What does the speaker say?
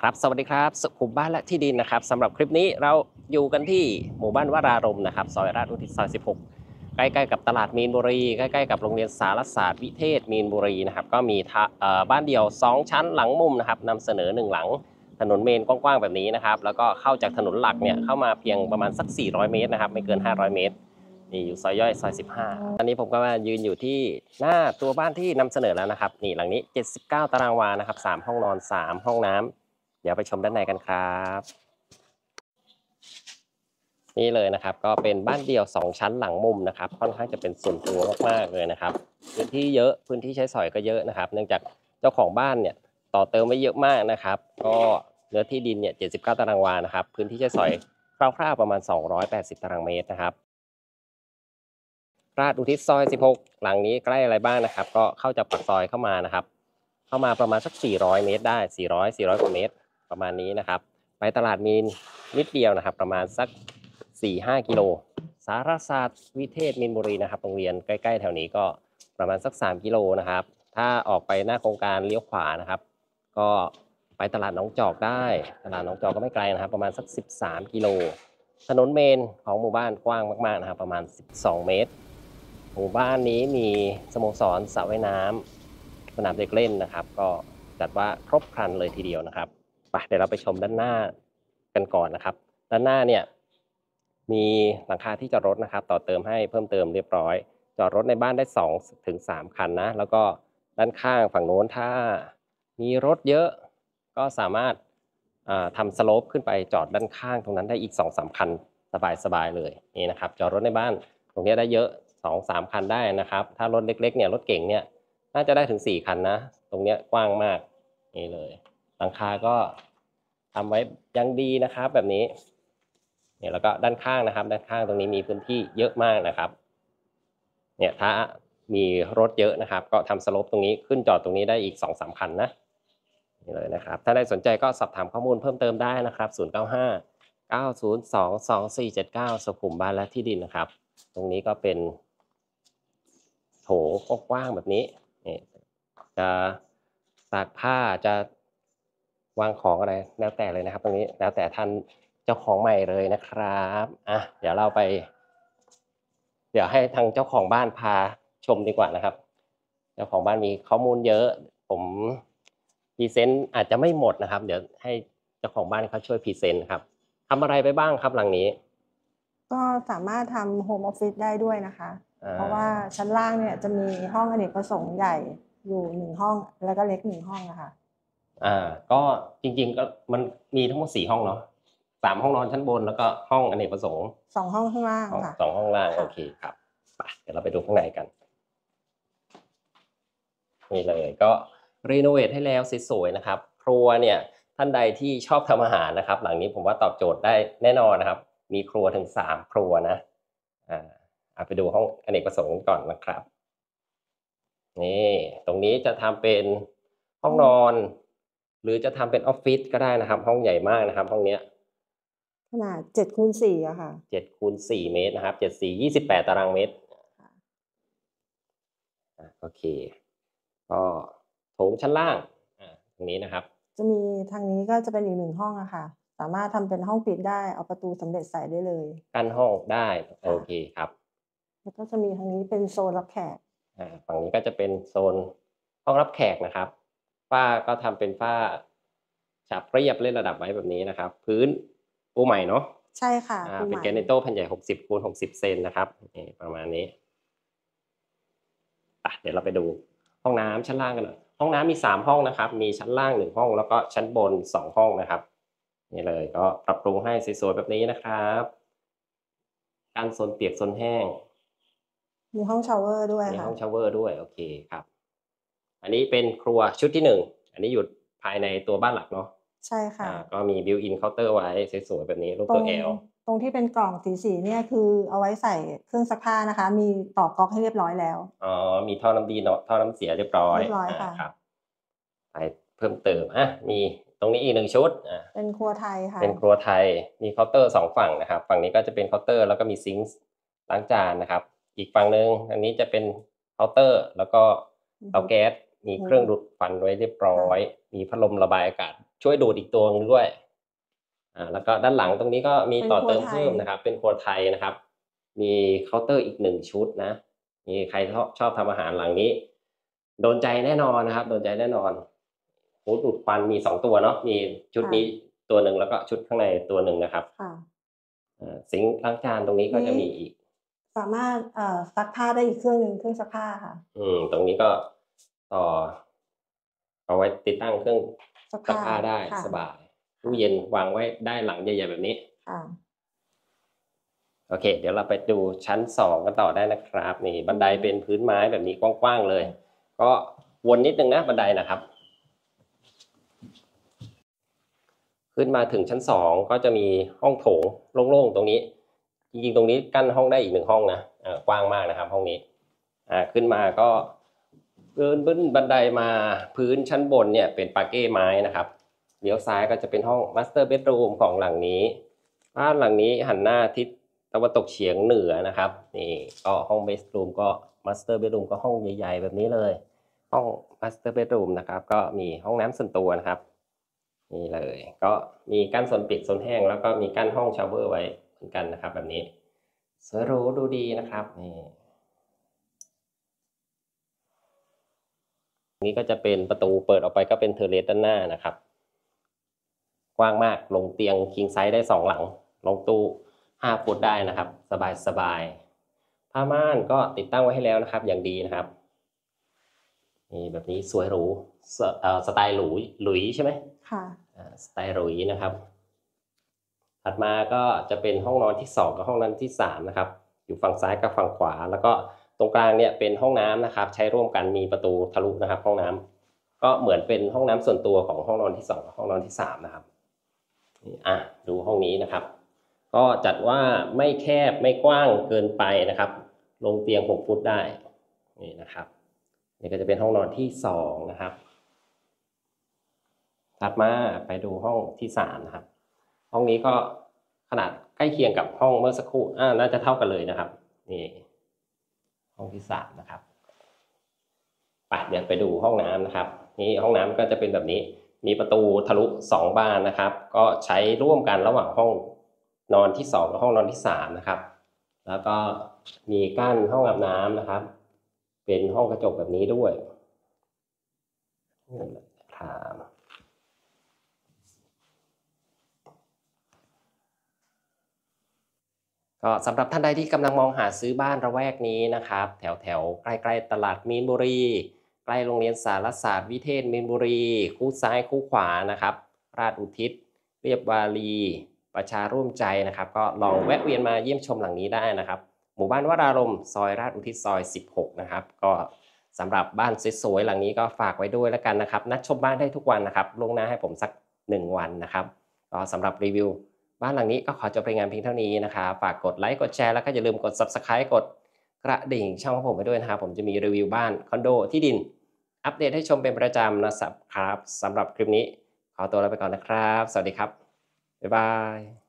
ครับสวัสดีครับสุขุมบ้านและที่ดินนะครับสำหรับคลิปนี้เราอยู่กันที่หมู่บ้านวรารมณ์นะครับซอยราชอุทิศซอย 16 ใกล้ๆกับตลาดมีนบุรี ใกล้ๆกับโรงเรียนสารศาสตร์วิเทศมีนบุรีนะครับก็มีทะเอ่อบ้านเดี่ยว 2 ชั้นหลังมุมนะครับนำเสนอ 1 หลังถนนเมนกว้างๆแบบนี้นะครับแล้วก็เข้าจากถนนหลักเนี่ยเข้ามาเพียงประมาณสัก 400 เมตรนะครับไม่เกิน 500 เมตรนี่อยู่ซอยย่อยซอย 15 ตอนนี้ผมก็มายืนอยู่ที่หน้าตัวบ้านที่นำเสนอแล้วนะครับนี่หลังนี้ 79 ตารางวานะครับ3ห้องนอน 3 ห้องน้ำเดี๋ยวไปชมด้านในกันครับ นี่เลยนะครับ ก็เป็นบ้านเดี่ยว 2 ชั้นหลังมุมนะครับ ค่อนข้างจะเป็นส่วนตัวมากๆเลยนะครับ พื้นที่เยอะพื้นที่ใช้สอยก็เยอะนะครับ เนื่องจากเจ้าของบ้านเนี่ยต่อเติมไว้เยอะมากนะครับ ก็เนื้อที่ดินเนี่ย79 ตารางวานะครับ พื้นที่ใช้สอยคร่าวๆประมาณ 280 ตารางเมตรนะครับราชอุทิศซอย 16 หลังนี้ใกล้อะไรบ้างนะครับ ก็เข้าจากปากซอยเข้ามานะครับ เข้ามาประมาณสัก 400 เมตรได้ 400 400 กว่าเมตร ประมาณนี้นะครับ ไปตลาดมีนนิดเดียวนะครับ ประมาณสัก 4-5 กิโล สารศาสตร์วิเทศมีนบุรีนะครับโรงเรียนใกล้ๆ แถวนี้ก็ประมาณสัก 3 กิโลนะครับ ถ้าออกไปหน้าโครงการเลี้ยวขวานะครับ ก็ไปตลาดหนองจอกได้ ตลาดหนองจอกก็ไม่ไกลนะครับ ประมาณสัก 13 กิโล ถนนเมนของหมู่บ้านกว้างมากๆนะครับ ประมาณ 12 เมตร หมู่บ้านนี้มีสโมสรสระว่ายน้ำสนามเด็กเล่นนะครับ ก็จัดว่าครบครันเลยทีเดียวนะครับ ไปเดี๋ยวเราไปชมด้านหน้ากันก่อนนะครับ ด้านหน้าเนี่ยมีหลังคาที่จอดรถนะครับ ต่อเติมให้เพิ่มเติมเรียบร้อย จอดรถในบ้านได้2ถึง3คันนะ แล้วก็ด้านข้างฝั่งโน้นถ้ามีรถเยอะก็สามารถทำสโลปขึ้นไปจอดด้านข้างตรงนั้นได้อีก2อสคันสบายๆเลยนี่นะครับ จอดรถในบ้านตรงนี้ได้เยอะ2อสามคันได้นะครับ ถ้ารถเล็กๆเนี่ยรถเก่งเนี่ยน่าจะได้ถึง 4 คันนะ ตรงนี้กว้างมากนี่เลยหลังคาก็ ทำไว้ยังดีนะครับ แบบนี้เนี่ยแล้วก็ด้านข้างนะครับ ด้านข้างตรงนี้มีพื้นที่เยอะมากนะครับ เนี่ยถ้ามีรถเยอะนะครับ ก็ทำสลปตรงนี้ขึ้นจอดตรงนี้ได้อีก2อสามคันนะนี่เลยนะครับ ถ้าได้สนใจก็สอบถามข้อมูลเพิ่มเติมได้นะครับ 095 902 2479 สุขุมบ้านและที่ดินนะครับ ตรงนี้ก็เป็นโถกว้างแบบนี้นี่จะตากผ้าจะ วางของอะไรแล้วแต่เลยนะครับ ตรงนี้แล้วแต่ท่านเจ้าของใหม่เลยนะครับอะเดี๋ยวเราไป เดี๋ยวให้ทางเจ้าของบ้านพาชมดีกว่านะครับ เจ้าของบ้านมีข้อมูลเยอะ ผม present อาจจะไม่หมดนะครับ เดี๋ยวให้เจ้าของบ้านเขาช่วย present ครับทำอะไรไปบ้างครับหลังนี้ ก็สามารถทำ home office ได้ด้วยนะคะอ่เพราะว่าชั้นล่างเนี่ยจะมีห้องอเนกประสงค์ใหญ่อยู่หนึ่งห้องแล้วก็เล็กหนึ่งห้องนะคะ อ่าก็จริงๆก็มันมีทั้งหมดสี่ห้องเนาะสามห้องนอนชั้นบนแล้วก็ห้องอเนกประสงค์สองห้องข้างล่างห้องค่ะสองห้องล่างค่ะโอเคครับไปเดี๋ยวเราไปดูข้างในกันนี่เลยก็รีโนเวทให้แล้วสวยๆนะครับครัวเนี่ยท่านใดที่ชอบทำอาหารนะครับ หลังนี้ผมว่าตอบโจทย์ได้แน่นอนนะครับ มีครัวถึงสามครัวนะอ่าเอาไปดูห้องอเนกประสงค์ก่อนนะครับนี่ตรงนี้จะทำเป็นห้องนอน หรือจะทำเป็นออฟฟิศก็ได้นะครับ ห้องใหญ่มากนะครับ ห้องเนี้ยขนาดเจ็ดคูณสี่อะค่ะเจ็ดคูณสี่เมตรนะครับเจ็ดสี่ยี่สิบแปดตารางเมตรอะโอเค ก็โถงชั้นล่างอะตรงนี้นะครับ จะมีทางนี้ก็จะเป็นอีกหนึ่งห้องอะค่ะ สามารถทำเป็นห้องปิดได้เอาประตูสำเร็จใส่ได้เลยกั้นห้องได้โอเคครับ แล้วก็จะมีทางนี้เป็นโซนรับแขกอ่าฝั่งนี้ก็จะเป็นโซนห้องรับแขกนะครับ ฝ้าก็ทำเป็นฝ้าฉาบเรียบเล่นระดับไว้แบบนี้นะครับ พื้นปูใหม่เนาะใช่ค่ะอ่าคุณเป็นหมายแกรนิโตแผ่นใหญ่หกสิบคูณหกสิบเซนนะครับนี่ประมาณนี้อะเดี๋ยวเราไปดูห้องน้ำชั้นล่างกันหน่อยห้องน้ำมีสามห้องนะครับ มีชั้นล่างหนึ่งห้องแล้วก็ชั้นบนสองห้องนะครับนี่เลยก็ปรับปรุงให้สวยๆแบบนี้นะครับการโซนเปียกโซนแห้ง มีห้อง shower ด้วยมีค่ะห้อง shower ด้วยโอเคครับ อันนี้เป็นครัวชุดที่หนึ่งอันนี้อยู่ภายในตัวบ้านหลักเนาะใช่ค่ะ อ่าก็มี built-in เคาน์เตอร์ไว้สวยๆแบบนี้รูปทรงตัว L ตรงที่เป็นกล่องสีสีๆเนี่ยคือเอาไว้ใส่เครื่องซักผ้านะคะ มีต่อก๊อกให้เรียบร้อยแล้ว อ๋อ มีท่อน้ำดีเนาะท่อน้ำเสียเรียบร้อยเรียบร้อยค่ะ อ่าครับไปเพิ่มเติมอะมีตรงนี้อีกหนึ่งชุดอะเป็นครัวไทยค่ะเป็นครัวไทยมีเคาน์เตอร์สองฝั่งนะครับ ฝั่งนี้ก็จะเป็นเคาน์เตอร์แล้วก็มีซิงค์ล้างจานนะครับ อีกฝั่งหนึ่งอันนี้จะเป็นเคาน์เตอร์แล้วก็เตาแก๊ส มีเครื่องดูดควันไว้เรียบร้อย มีพัดลมระบายอากาศ ช่วยดูดอีกตัวหนึ่งด้วยอ่าแล้วก็ด้านหลังตรงนี้ก็มีเป็นต่อครัวเติมไทยเพิ่มนะครับ เป็นครัวไทยนะครับ มีเคาน์เตอร์อีกหนึ่งชุดนะนี่ใครชอบชอบทำอาหารหลังนี้ โดนใจแน่นอนนะครับ โดนใจแน่นอนหูดูดควันมีสองตัวเนาะมีชุดนี้ตัวหนึ่งแล้วก็ชุดข้างในตัวหนึ่งนะครับค่ะอ่าซิงค์ล้างจานตรงนี้ก็จะมีอีก สามารถเอ่อซักผ้าได้อีกเครื่องหนึ่งเครื่องซักผ้าค่ะ อืม ตรงนี้ก็ ต่อ เอาไว้ติดตั้งเครื่องซักซักผ้าผ้าได้ค่ะสบายตู้เย็นวางไว้ได้หลังใหญ่ๆแบบนี้ค่ะโอเค เดี๋ยวเราไปดูชั้นสองกันต่อได้นะครับ นี่บันไดเป็นพื้นไม้แบบนี้กว้างๆเลย ก็วนนิดนึงนะบันไดนะครับ ขึ้นมาถึงชั้นสองก็จะมีห้องโถงโล่งๆตรงนี้ จริงๆตรงนี้กั้นห้องได้อีกหนึ่งห้องนะเอ่อกว้างมากนะครับ ห้องนี้ อ่าขึ้นมาก็ เดินขึ้นบันไดมาพื้นชั้นบนเนี่ยเป็นปาร์เกต์ไม้นะครับเลี้ยวซ้ายก็จะเป็นห้อง master bedroom ของหลังนี้บ้านหลังนี้หันหน้าทิศตะวันตกเฉียงเหนือนะครับนี่ก็ห้อง bedroom ก็ master bedroom ก็ห้องใหญ่ ๆ แบบนี้เลย ห้อง master bedroom นะครับ ก็มีห้องน้ำส่วนตัวนะครับนี่เลย ก็มีกั้นโซนเปียกโซนแห้ง แล้วก็มีกั้นห้อง shower ไว้เหมือนกันนะครับ แบบนี้สวยหรูดูดีนะครับนี่ นี่ก็จะเป็นประตูเปิดออกไปก็เป็น terrace ด้านหน้านะครับ กว้างมากลงเตียง king size ได้สองหลัง ลงตู้ห้าฟุตได้นะครับ สบายสบายผ้าม่านก็ติดตั้งไว้ให้แล้วนะครับ อย่างดีนะครับนี่แบบนี้สวยหรูสเอ่อสไตล์หรูหลุยใช่ไหมค่ะอ่าสไตล์หรุยนะครับ ถัดมาก็จะเป็นห้องนอนที่สองกับห้องนอนที่สามนะครับ อยู่ฝั่งซ้ายกับฝั่งขวา แล้วก็ ตรงกลางเนี่ยเป็นห้องน้ำนะครับ ใช้ร่วมกันมีประตูทะลุนะครับ ห้องน้ำก็เหมือนเป็นห้องน้ำส่วนตัวของห้องนอนที่สองห้องนอนที่สามนะครับนี่อะดูห้องนี้นะครับ ก็จัดว่าไม่แคบไม่กว้างเกินไปนะครับ ลงเตียงหกฟุตได้นี่นะครับนี่ก็จะเป็นห้องนอนที่สองนะครับถัดมาไปดูห้องที่สามนะครับ ห้องนี้ก็ขนาดใกล้เคียงกับห้องเมื่อสักครู่อ่าน่าจะเท่ากันเลยนะครับนี่ ห้องที่สามนะครับไปเดี๋ยวไปดูห้องน้ำนะครับ นี่ห้องน้ำก็จะเป็นแบบนี้ มีประตูทะลุสองบานนะครับ ก็ใช้ร่วมกันระหว่างห้องนอนที่สองกับห้องนอนที่สามนะครับ แล้วก็มีกั้นห้องอาบน้ำนะครับ เป็นห้องกระจกแบบนี้ด้วยนี่นะครับ ก็สำหรับท่านใดที่กำลังมองหาซื้อบ้านระแวกนี้นะครับ แถวแถวใกล้ๆตลาดมีนบุรี ใกล้โรงเรียนสารศาสตร์วิเทศมีนบุรี คู่ซ้ายคู่ขวานะครับ ราชอุทิศ เรียบวารี ประชาร่วมใจนะครับ ก็ลองแวะเวียนมาเยี่ยมชมหลังนี้ได้นะครับ หมู่บ้านวรารมซอยราชอุทิศซอย 16 นะครับ ก็สำหรับบ้านสวยๆหลังนี้ก็ฝากไว้ด้วยแล้วกันนะครับ นัดชมบ้านได้ทุกวันนะครับล่วงหน้าให้ผมสัก 1 วันนะครับก็สำหรับรีวิว บ้านหลังนี้ก็ขอจบรายงานเพียงเท่านี้นะคะฝากกดไลค์กดแชร์แล้วก็อย่าลืมกด subscribe กดกระดิ่งช่องของผมไปด้วยนะครับผมจะมีรีวิวบ้านคอนโดที่ดิน อัปเดตให้ชมเป็นประจำนะครับสำหรับคลิปนี้ ขอตัวลาไปก่อนนะครับ สวัสดีครับ บ๊ายบาย